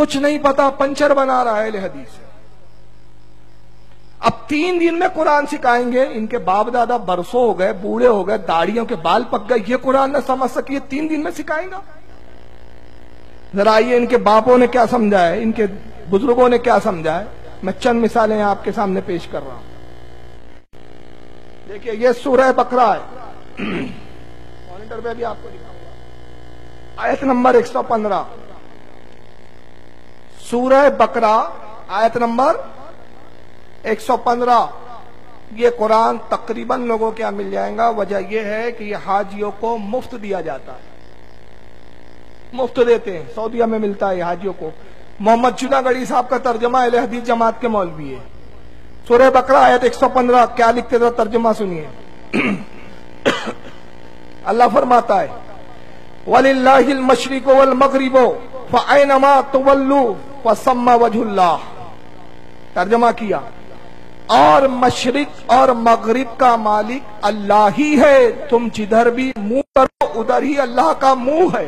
कुछ नहीं पता, पंचर बना रहा है हदीस। अब तीन दिन में कुरान सिखाएँगे, इनके बाप दादा बरसों हो गए, बूढ़े हो गए, दाढ़ियों के बाल पक गए, ये कुरान न समझ सकी तीन दिन में सिखाएँगा। जरा आइए, इनके बापों ने क्या समझा है? इनके बुज़ुर्गों ने क्या समझा है? मैं चंद मिसालें आपके सामने पेश कर रहा हूँ। देखिए, ये सूरह बकरा है। मॉनिटर पे भी आपको दिखाऊँगा। आयत नंबर 115 सूरह बकरा, आयत नंबर 115 ये कुरान तकरीबन लोगों के यहाँ मिल जाएगा। वजह यह है कि ये हाजियों को मुफ़्त दिया जाता है। मुफ़्त देते हैं। सऊदिया में मिलता है हाजियों को। मोहम्मद जुनागढ़ी साहब का तर्जमा अल हदीस जमात के मौलवी है। सूर्य बकरा, आयत 115 क्या लिखते थे तर्जमा सुनिए। अल्लाह फरमाता है, वलिल्लाहिल मशरिको वल मगरिबो फ़ैनमा तुवल्लु? फसम्मा वजहुल्लाह तर्जमा किया। और मशरिक और मगरिब का मालिक अल्लाह ही है। तुम जिधर भी मुँह करो, उधर ही अल्लाह का मुँह है।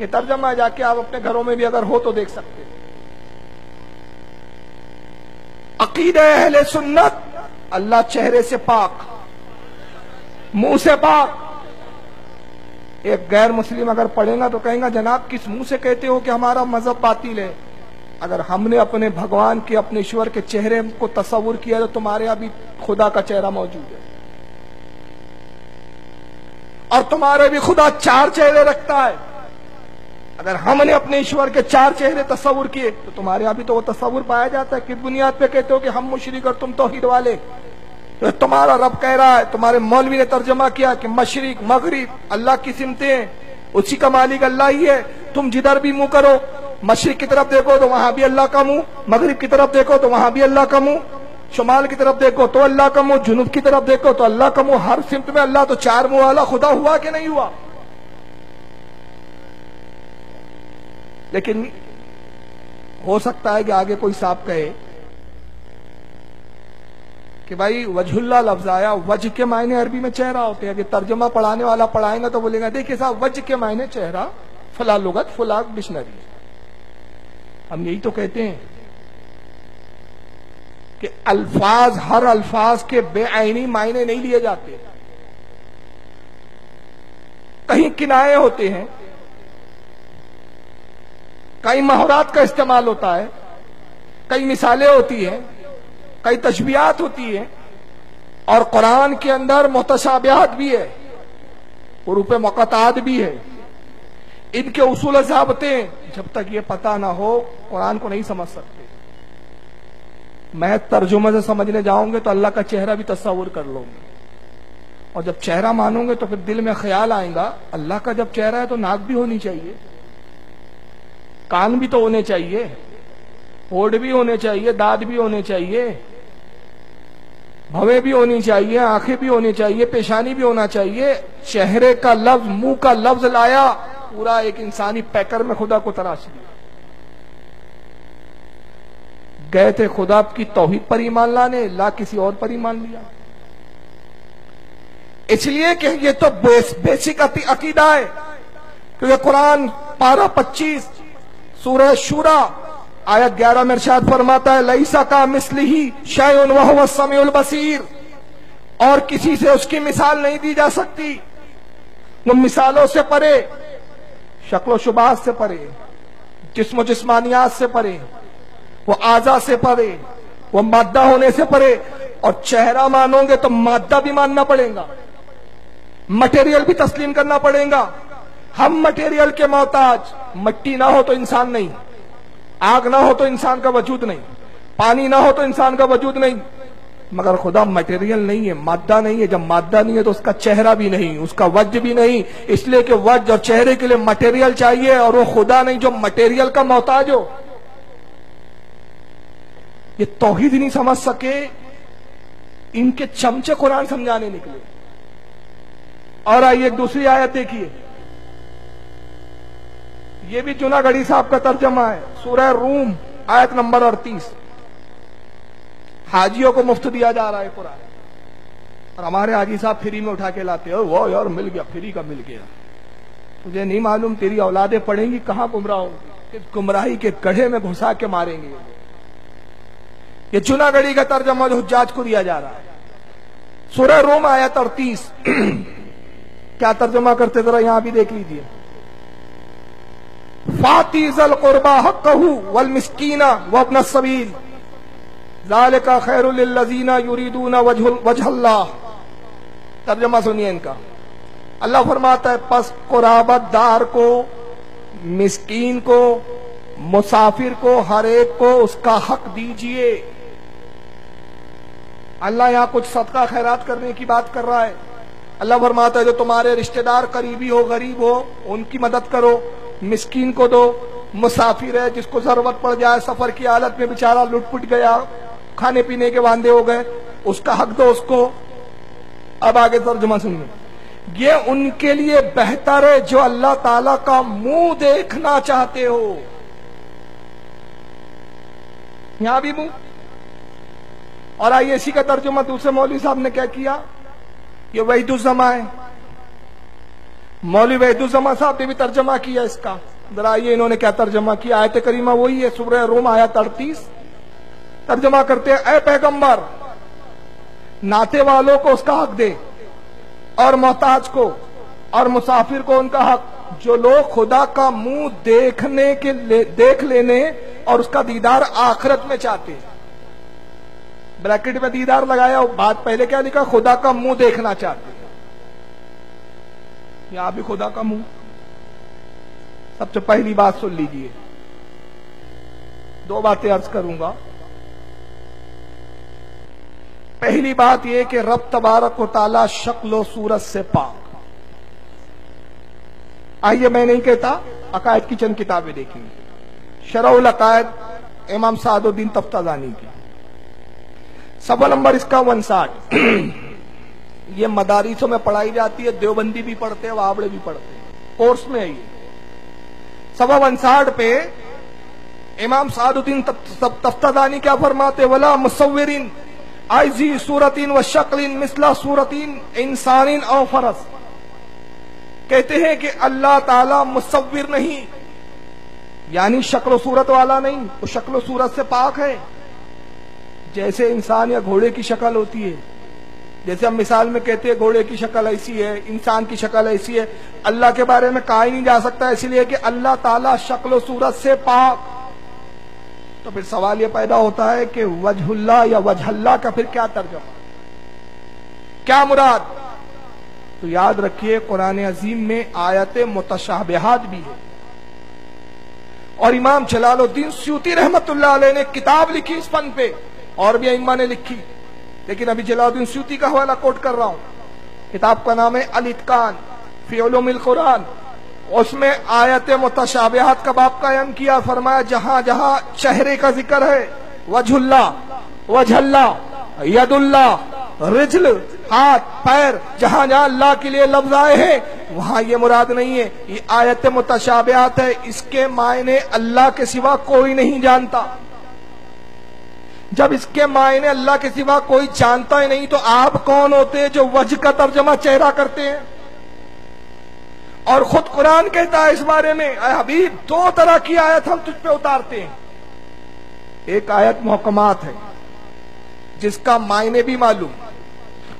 ये तर्जमा जाके आप अपने घरों में भी अगर हो तो देख सकते हैं। अकीद अहले सुन्नत, अल्लाह चेहरे से पाक, मुँह से पाक। एक गैर मुस्लिम अगर पढ़ेगा तो कहेगा, जनाब, किस मुँह से कहते हो कि हमारा मज़हब बातिल है? अगर हमने अपने भगवान के, अपने ईश्वर के चेहरे को तस्वुर किया तो तुम्हारे अभी खुदा का चेहरा मौजूद है। और तुम्हारे भी खुदा चार चेहरे रखता है। अगर हमने अपने ईश्वर के चार चेहरे तस्वुर किए तो तुम्हारे अभी तो वो तस्वुर पाया जाता है किस बुनियाद पे कहते हो कि हम मुशरक और तुम तोहिद वाले। तो तुम्हारा रब कह रहा है, तुम्हारे मौलवी ने तर्जमा किया कि मशरक, मगरिब, अल्लाह की सिमते उसी का मालिक अल्लाह ही है, तुम जिधर भी मुँह करो, मशरक की तरफ़ देखो तो वहाँ भी अल्लाह का मुँह, मगरिब की तरफ़ देखो तो वहाँ भी अल्लाह का मुँह, शुमाल की तरफ़ देखो तो अल्लाह का मुँह जुनूब की तरफ़ देखो तो अल्लाह का मुँह, हर सिमत में अल्लाह तो चार मुँह वाला खुदा हुआ कि नहीं हुआ? लेकिन हो सकता है कि आगे कोई साहब कहे कि भाई वजहुल्ला लफ्ज आया, वज के मायने अरबी में चेहरा होते हैं। तर्जमा पढ़ाने वाला पढ़ाएगा तो बोलेगा, देखिए साहब, वज के मायने चेहरा, फला लुगत, फला डिक्शनरी। हम यही तो कहते हैं कि अल्फाज, हर अल्फाज के बेआईनी मायने नहीं लिए जाते। कहीं किनाए होते हैं कई महरात का इस्तेमाल होता है कई मिसालें होती हैं कई तशबियात होती है, और कुरान के अंदर मुतशाबियात भी है रूप मकतात भी है। इनके उसूल जबते, जब तक ये पता ना हो, कुरान को नहीं समझ सकते। मैं तर्जुमे से समझने जाऊँगे तो अल्लाह का चेहरा भी तस्वुर कर लूँगे। और जब चेहरा मानूँगे तो फिर दिल में ख्याल आएगा, अल्लाह का जब चेहरा है तो नाक भी होनी चाहिए, कान भी तो होने चाहिए होड भी होने चाहिए, दांत भी होने चाहिए भवे भी होनी चाहिए आँखें भी होनी चाहिए पेशानी भी होना चाहिए। चेहरे का लफ्ज मुँह का लफ्ज लाया पूरा एक इंसानी पैकर में खुदा को तराश लिया गए थे खुदा की तोहिद पर ईमान लाने ला किसी और पर ईमान लिया। इसलिए कि ये तो बेस, बेसिक अकीदा है क्योंकि कुरान पारा पच्चीस सूरह शुरा आयत ग्यारह में फरमाता है लईसा का मिसली ही शयन वह समीउल बसीर। और किसी से उसकी मिसाल नहीं दी जा सकती। वो मिसालों से परे शक्लो शुबात से परे जिस्म जिस्मानियात से परे, वो आजा से परे, वो मादा होने से परे। और चेहरा मानोगे तो मादा भी मानना पड़ेगा। मटेरियल भी तस्लीम करना पड़ेगा। हम मटेरियल के मोहताज, मट्टी ना हो तो इंसान नहीं। आग ना हो तो इंसान का वजूद नहीं, पानी ना हो तो इंसान का वजूद नहीं। मगर खुदा मटेरियल नहीं है, मादा नहीं है। जब मादा नहीं है तो उसका चेहरा भी नहीं, उसका वज भी नहीं। इसलिए कि वज और चेहरे के लिए मटेरियल चाहिए और वो खुदा नहीं, जो मटेरियल का मोहताज हो। ये तोहिद नहीं समझ सके। इनके चमचे कुरान समझाने निकले। और आइए एक दूसरी आयत देखिए। ये भी जूनागढ़ी साहब का तर्जमा है। सूरह रूम, आयत नंबर अड़तीस। हाजियों को मुफ़्त दिया जा रहा है कुरान। और हमारे हाजी साहब फ्री में उठा के लाते हो वो यार, मिल गया, फ्री का मिल गया। तुझे नहीं मालूम तेरी औलादे पढ़ेंगी, कहाँ गुमराह होंगी? गुमराही के गढ़े में घुसा के मारेंगे ये चुनागढ़ी का तर्जमा जो हुजाज को दिया जा रहा है। सुरह रोम, आयत अड़तीस। क्या तर्जमा करते, जरा यहाँ भी देख लीजिए। फातीजल कुरबा हकहू वल मिस्कीना वबन सबील। जाल का खैरजीना यूरीदूना वजहल्ला तर्जमा सुनिए इनका। अल्लाह फरमाता है, पस कुराबतदार को, मिस्कीन को, मुसाफिर को, हर एक को उसका हक दीजिए। अल्लाह यहाँ कुछ सदका खैरात करने की बात कर रहा है। अल्लाह फरमाता है, जो तुम्हारे रिश्तेदार करीबी हो, गरीब हो, उनकी मदद करो। मिस्कीन को दो, मुसाफिर है जिसको ज़रूरत पड़ जाए, सफ़र की हालत में बेचारा लुटपुट गया, खाने पीने के वादे हो गए, उसका हक दो उसको। अब आगे तर्जमा सुनिए ये उनके लिए बेहतर है जो अल्लाह ताला का मुँह देखना चाहते हो। यहाँ भी मुँह। और आइए इसी का तर्जुमा दूसरे मौलवी साहब ने क्या किया? ये वहीदुजमा है। मौलवी वहीदुजमा साहब ने भी तर्जमा किया इसका। जरा आइए इन्होंने क्या तर्जमा किया? आयत करीमा वही है सुबह रोम आया अड़तीस। तर्जमा करते हैं ए पैगंबर नाते वालों को उसका हक दे और मोहताज को और मुसाफिर को उनका हक। जो लोग खुदा का मुँह देखने के ले, देख लेने और उसका दीदार आखरत में चाहते। ब्रैकेट में दीदार लगाया बात पहले क्या लिखा? खुदा का मुँह देखना चाहते। यहाँ भी खुदा का मुँह। सबसे पहली बात सुन लीजिए। दो बातें अर्ज़ करूँगा। पहली बात यह कि रब तबारक ताला शक्ल सूरत से पाक। आइए मैं नहीं कहता, अकायद की चंद किताबें देखेंगे। शरउल अकायद, इमाम सादुद्दीन तफ्ताजानी की। सवा नंबर इसका वन साठ। ये मदारिसों में पढ़ाई जाती है, देवबंदी भी पढ़ते हैं, वावड़े भी पढ़ते हैं। कोर्स में है ये। सवा वन साठ पे इमाम सादुद्दीन तफ्तादानी क्या फरमाते, वला मुसविन आईजी सूरतिन व शक्लिन मिसला सूरतिन इंसानिन और फरस। कहते हैं कि अल्लाह ताला मुसविर नहीं। यानी शक्ल सूरत वाला नहीं, वो शक्ल सूरत से पाक है। जैसे इंसान या घोड़े की शक्ल होती है जैसे हम मिसाल में कहते हैं, घोड़े की शक्ल ऐसी है, इंसान की शक्ल ऐसी है। अल्लाह के बारे में कहा ही नहीं जा सकता, इसलिए कि अल्लाह ताला शक्ल सूरत से पाक। तो फिर सवाल यह पैदा होता है कि वजहुल्ला या वजहल्ला का फिर क्या तर्जमा? क्या मुराद? तो याद रखिए, कुरान अजीम में आयत मुतशाबहात भी है। और इमाम जलालुद्दीन सूती रहमत ने किताब लिखी इस फन पे, और भी इमा ने लिखी। लेकिन अभी जलाउद्दीन सूती का हवाला कोट कर रहा हूँ। किताब का नाम है अल इतकान फियोलोमिल कुरान। उसमें आयत मुतशाबहात का बाप कायम किया, फरमाया, जहाँ जहाँ चेहरे का ज़िक्र है वझुल्ला वझल्ला यदुल्ला, रिजल, हाथ, पैर, जहाँ जहाँ अल्लाह के लिए लफ्ज आए हैं, वहाँ ये मुराद नहीं है। ये आयत मुतशाबहात है, इसके मायने अल्लाह के सिवा कोई नहीं जानता। जब इसके मायने अल्लाह के सिवा कोई जानता ही नहीं तो आप कौन होते हैं जो वज का तर्जमा चेहरा करते हैं? और खुद कुरान कहता है इस बारे में अभी दो तरह की आयत हम तुझ पे उतारते हैं। एक आयत मोहकमात है, जिसका मायने भी मालूम,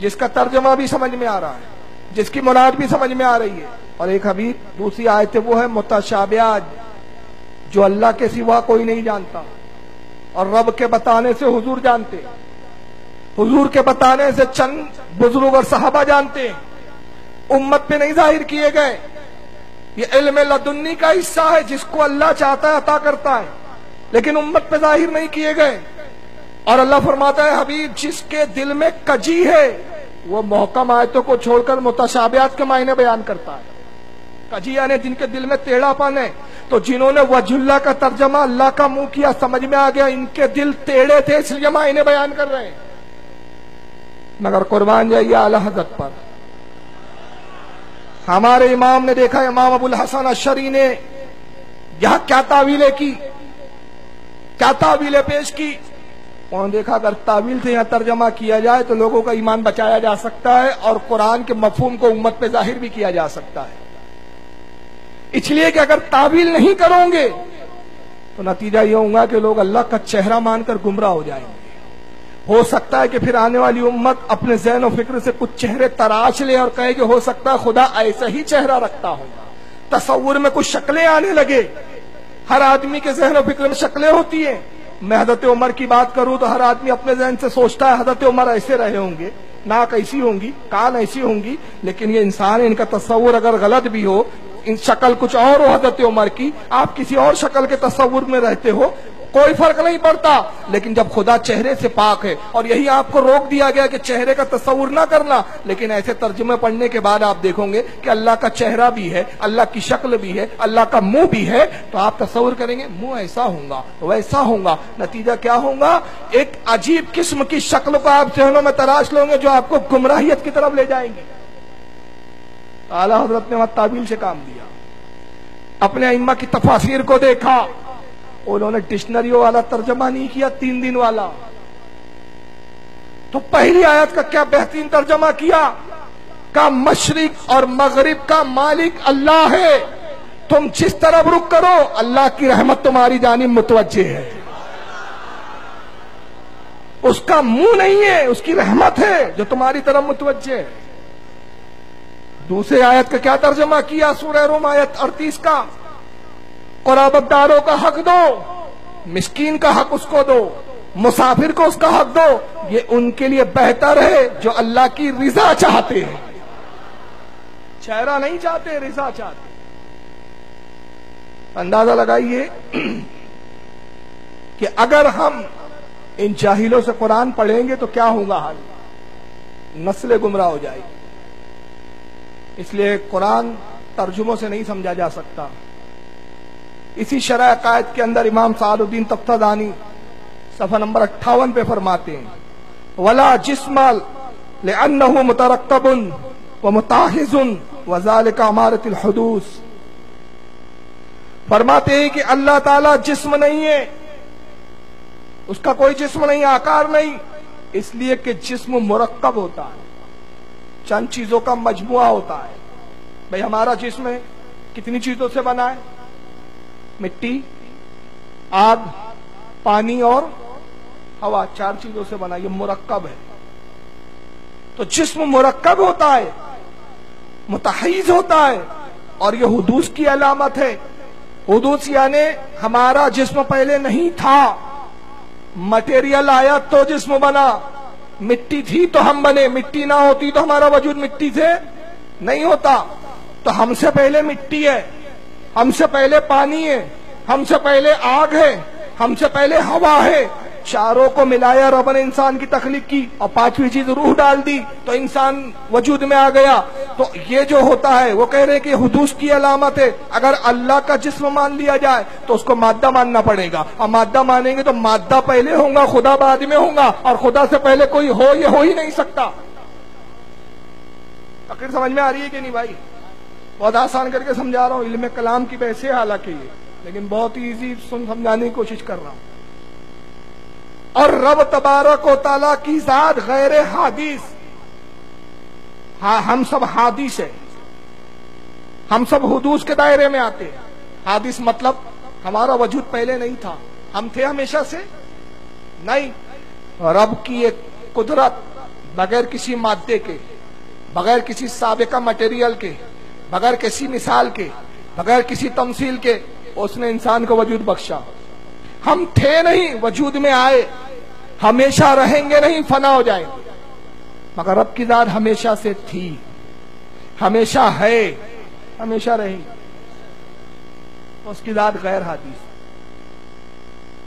जिसका तर्जमा भी समझ में आ रहा है, जिसकी मुराद भी समझ में आ रही है। और एक अभी दूसरी आयत वो है मुतशाब्याज जो अल्लाह के सिवा कोई नहीं जानता। और रब के बताने से हुजूर जानते हुजूर के बताने से चंद बुज़ुर्ग और साहबा जानते उम्मत पे नहीं ज़ाहिर किए गए। ये इल्म लदुन्नी का हिस्सा है, जिसको अल्लाह चाहता है, अता करता है। लेकिन उम्मत पे ज़ाहिर नहीं किए गए। और अल्लाह फरमाता है, हबीब, जिसके दिल में कजी है, वो मोहकम आयतों को छोड़कर मुतशाबियात के मायने बयान करता है। कजी ने जिनके दिल में टेढ़ापन है तो जिन्होंने वजुल्ला का तर्जमा अल्लाह का मुँह किया, समझ में आ गया इनके दिल टेढ़े थे, इसलिए मायने बयान कर रहे हैं। मगर कुर्बान जाइए आला हज़रत पर। हमारे इमाम ने देखा, इमाम अबुल हसन अशरी ने यहाँ क्या तावीले की, क्या तावीले पेश की? उन्होंने देखा, अगर तावील से यहाँ तर्जमा किया जाए तो लोगों का ईमान बचाया जा सकता है, और कुरान के मफहूम को उम्मत पे ज़ाहिर भी किया जा सकता है। इसलिए कि अगर ताबील नहीं करोगे तो नतीजा यह होगा कि लोग अल्लाह का चेहरा मानकर गुमराह हो जाएँगे। हो सकता है कि फिर आने वाली उम्मत अपने जहन और फ़िक्र से कुछ चेहरे तराश ले और कहे कि हो सकता है खुदा ऐसा ही चेहरा रखता होगा तस्वुर में कुछ शक्लें आने लगे। हर आदमी के जहन और फ़िक्र में शक्लें होती है। मैं हज़रत उमर की बात करूँ तो हर आदमी अपने जहन से सोचता है, हज़रत उमर ऐसे रहे होंगे, नाक ऐसी होंगी, कान ऐसी होंगी, लेकिन ये इंसान इनका तस्वुर अगर गलत भी हो इन शक्ल कुछ और हज़रत उमर की। आप किसी और शक्ल के तस्वुर में रहते हो, कोई फ़र्क नहीं पड़ता। लेकिन जब खुदा चेहरे से पाक है, और यही आपको रोक दिया गया कि चेहरे का तस्वुर ना करना, लेकिन ऐसे तर्जुमे पढ़ने के बाद आप देखोगे कि अल्लाह का चेहरा भी है, अल्लाह की शक्ल भी है, अल्लाह का मुँह भी है तो आप तस्वुर करेंगे, मुँह ऐसा होगा, वैसा होगा। नतीजा क्या होगा? एक अजीब किस्म की शक्ल को आप जहनों में तराश लोगे जो आपको गुमराहियत की तरफ़ ले जाएँगे। आला हज़रत ने वहाँ ताबील से काम दिया। अपने इम्मा की तफासिर को देखा। उन्होंने डिक्शनरियों वाला तर्जमा नहीं किया, तीन दिन वाला। तो पहली आयत का क्या बेहतरीन तर्जमा किया? का मशरिक और मगरिब का मालिक अल्लाह है। तुम जिस तरफ़ रुक करो, अल्लाह की रहमत तुम्हारी जानी मुतवजे है। उसका मुँह नहीं है, उसकी रहमत है, जो तुम्हारी तरफ़ मुतवजे है। दूसरे आयत का क्या तर्जमा किया? सूर्य रोम आयत अड़तीस का। कुराबतदारों का हक दो, मिस्कीन का हक उसको दो, मुसाफिर को उसका हक दो। ये उनके लिए बेहतर है जो अल्लाह की रिजा चाहते हैं। चेहरा नहीं चाहते, रिजा चाहते अंदाज़ा लगाइए कि अगर हम इन जाहिलों से कुरान पढ़ेंगे तो क्या होगा हाल? नस्लें गुमराह हो जाएगी। इसलिए कुरान तर्जुमों से नहीं समझा जा सकता। इसी शरा कायद के अंदर इमाम सादुद्दीन तफ्तादानी सफ़ा नंबर अट्ठावन पे फरमाते हैं, वला जिसमल अन्नहु मुतरकबुन व मुताहिजुन वजाल का अमारत हदूस। फरमाते हैं कि अल्लाह ताला जिस्म नहीं है, उसका कोई जिस्म नहीं, आकार नहीं, इसलिए कि जिस्म मुरक्कब होता है। चंद चीज़ों का मजमुआ होता है। भाई, हमारा जिस्म कितनी चीज़ों से बना है? मिट्टी, आग, पानी और हवा। चार चीज़ों से बना ये मुरक्कब है। तो जिस्म मुरक्कब होता है मुतहज होता है और ये हदूस की अलामत है। हदूस यानी हमारा जिस्म पहले नहीं था। मटेरियल आया तो जिस्म बना। मिट्टी थी तो हम बने, मिट्टी ना होती तो हमारा वजूद मिट्टी से नहीं होता। तो हमसे पहले मिट्टी है, हमसे पहले पानी है, हमसे पहले आग है, हमसे पहले हवा है। चारों को मिलाया रब ने इंसान की तकलीफ़ की और पांचवी चीज़ रूह डाल दी तो इंसान वजूद में आ गया। तो ये जो होता है, वो कह रहे हैं कि हदूस की अलामत है। अगर अल्लाह का जिस्म मान लिया जाए तो उसको मादा मानना पड़ेगा। और मादा मानेंगे तो मादा पहले होगा, खुदा बाद में होगा, और खुदा से पहले कोई हो, ये हो ही नहीं सकता। आखिर समझ में आ रही है कि नहीं भाई? बहुत आसान करके समझा रहा हूँ, इल्म कलाम की वैसे हालाँकि ये लेकिन बहुत ही इजी सुन समझाने की कोशिश कर रहा हूँ। और रब तबारक ताला की जात गैर हादिस हाँ हम सब हादिस है। हम सब हदूस के दायरे में आते हैं। हादिस मतलब हमारा वजूद पहले नहीं था। हम थे हमेशा से नहीं। रब की एक कुदरत बगैर किसी मादे के, बगैर किसी सबका मटेरियल के, बगैर किसी मिसाल के, बगैर किसी तमसील के उसने इंसान को वजूद बख्शा। हम थे नहीं, वजूद में आए। हमेशा रहेंगे नहीं, फना हो जाएँगे। मगर रब की दाद हमेशा से थी। हमेशा है। हमेशा रही। उसकी दाद गैर हादिस।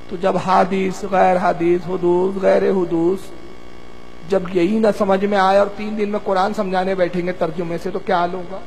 तो जब हादिस, गैर हादिस, हदूस, गैर हदूस, जब यही ना समझ में आए और तीन दिन में कुरान समझाने बैठेंगे तर्जुमे से तो क्या हाल होगा